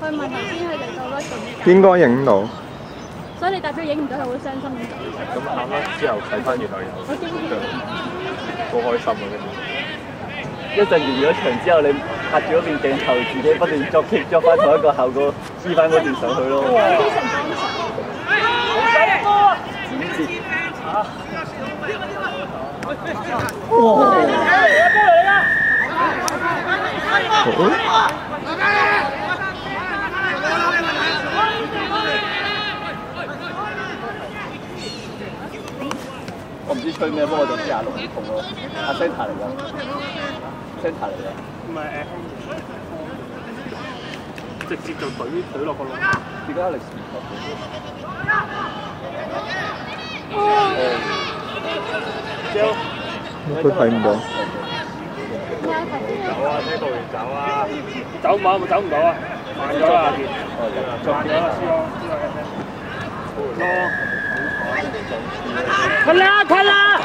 去問頭先佢哋覺得做咩應該影到。所以你達標影唔到係好傷心嘅。咁啱啦之後睇翻原來有，好開心啊！一陣完咗場之後，你拍住嗰邊鏡頭，自己不斷作 keep 作翻同一個效果，黐翻嗰段上去咯。我唔知吹咩，波？我就知阿龍好痛咯。阿 s e n t a 嚟㗎 s e n t a 嚟㗎。唔係誒，直接就懟懟落個籠。而家力士唔佢睇唔到。走啊！聽到完走啊！走唔到咪走唔到啊！慢咗啦，慢咗啦，輸咯，輸咯。近啦，近啦！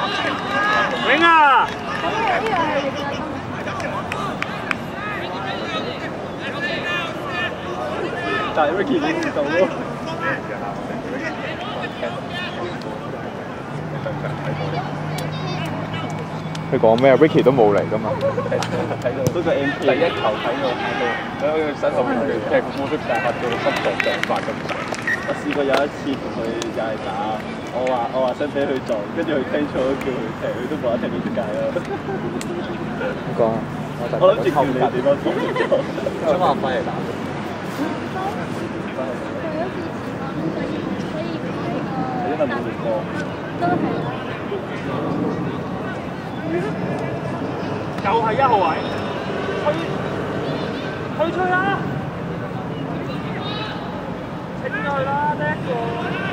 明啊！但係 Ricky 影唔到咯。佢講咩啊？Ricky 都冇嚟噶嘛？睇到都個 M 第一球睇到睇到，喺個新十年嘅即係魔術大學做到濕撞撞法咁滯。我試過有一次同佢又係打，我話我話想俾佢撞，跟住佢聽錯叫佢踢，佢都冇得踢你出界啦。點講啊？我諗住叫你點樣撞？想話翻嚟打。又係一號位，吹吹吹啦！清咗去啦，得一個。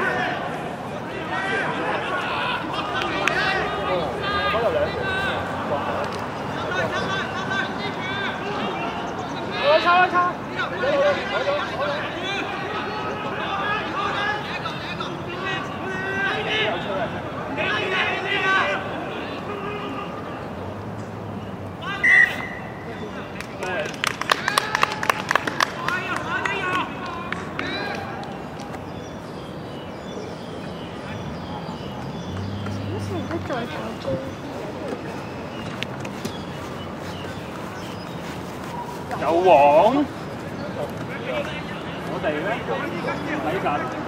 有黃，我哋咧睇緊。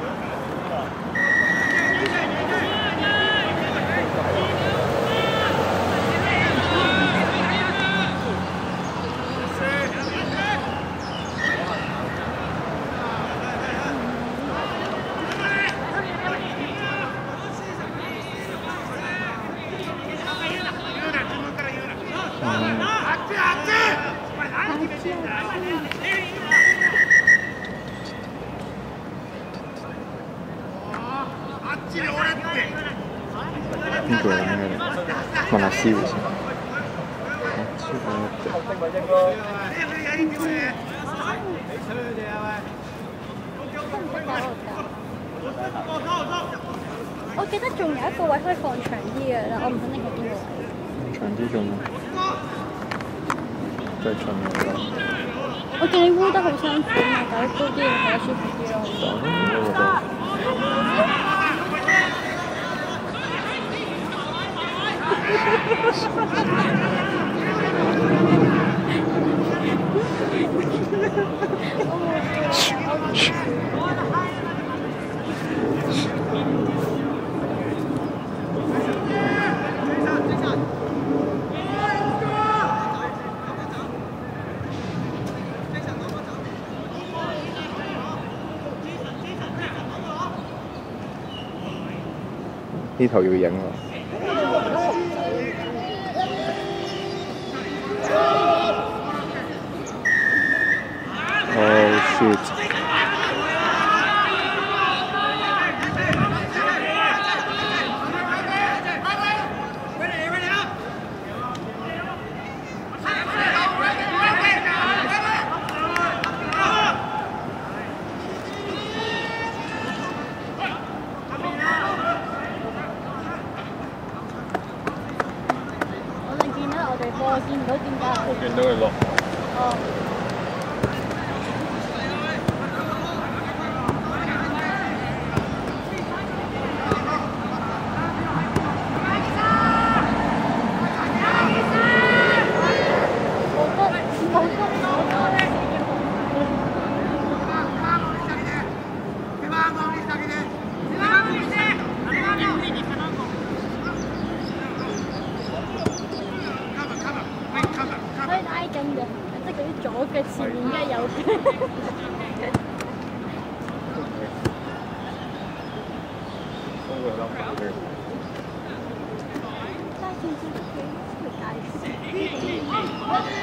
邊個嚟嘅？問下 Siri 先。我記得仲有一個位可以放長啲嘅，但我唔肯定係邊個位。長啲仲最長啲咯。我見你污得好辛苦嘛，搞高啲睇得舒服啲咯。呢頭要影喎。чується. 可以拉緊嘅，即係嗰啲左腳前面跟右腳。都會冧到嘅。拉住住都幾條界線。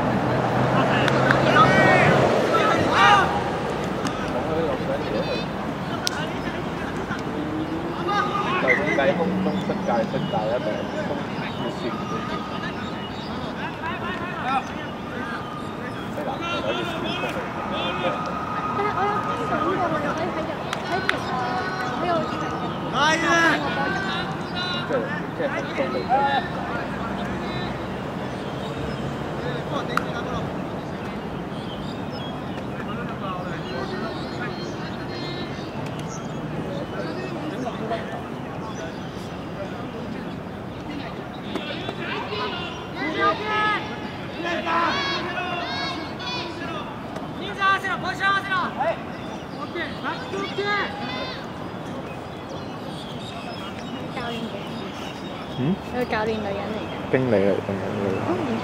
女人嚟嘅。經理嚟定係咩？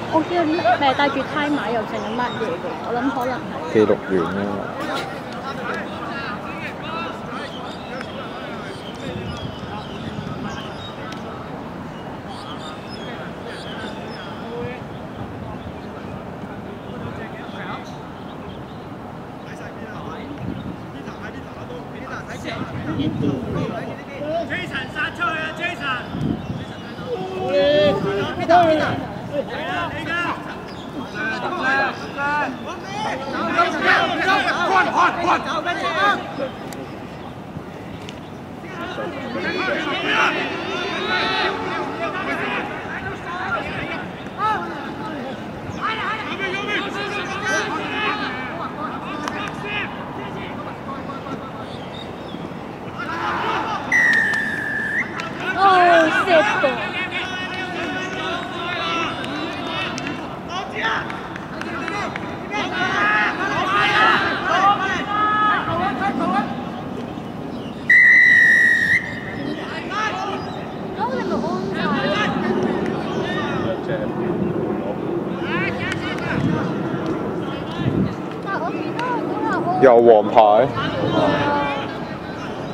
我見佢誒帶住呔碼又成日乜嘢嘅，我諗可能係。記錄員啊！哦，shit！又黃牌，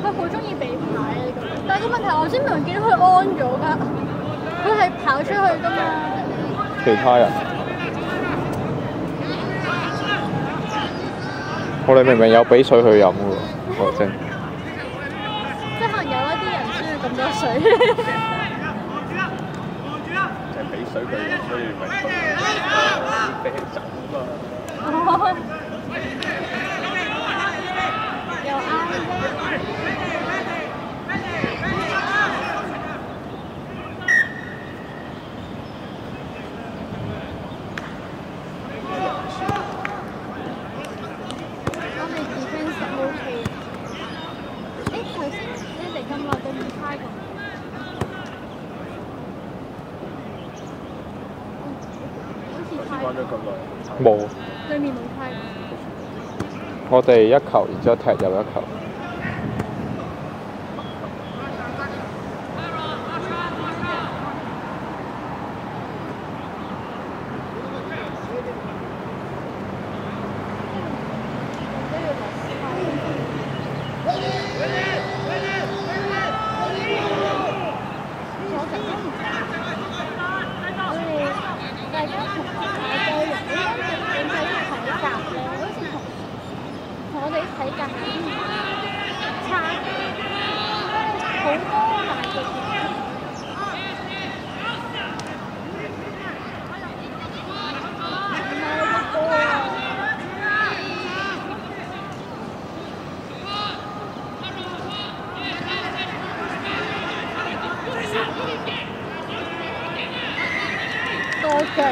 佢好中意俾牌啊！呢個，但係個問題我先明明見到佢安咗㗎，佢係跑出去㗎嘛。其他人，我哋明明有俾水佢飲嘅喎，我真。即係可能有一啲人需要咁多水。即係俾水佢飲，所以咪俾酒嘛。又啱我哋 defense OK。誒頭先你哋咁耐對面開過，好似開關咗咁耐，冇，對面冇開。我哋一球，然之後踢入一球。都要嚟我成日都唔我哋大家同學太多人，點解整體體格咧，好似同同我哋啲體格差好多大嘅唔係好多啊！多腳。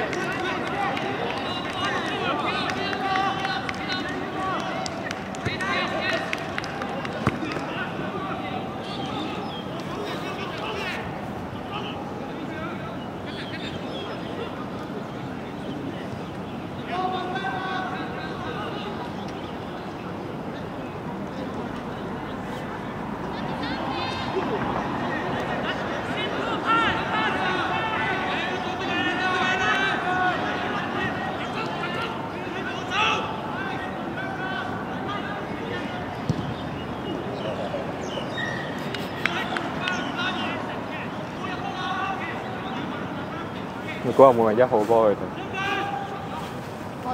嗰日冇人一號波佢哋，我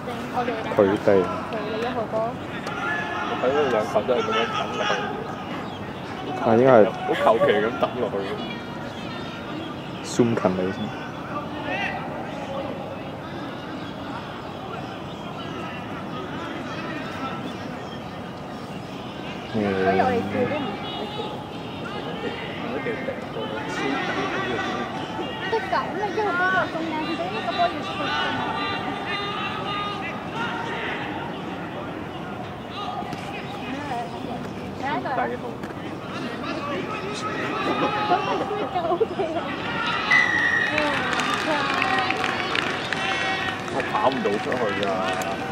哋我哋佢哋。佢哋一號波，我睇到兩球都係咁樣抌落去，啊應該係。好求其咁抌落去。zoom 近你先。所以我哋叫都唔嗰條頂到超緊要得㗎，咁你一號波就中間，佢哋呢個波要出㗎嘛。我跑唔到出去㗎。